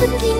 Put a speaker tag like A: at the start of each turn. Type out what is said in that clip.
A: to the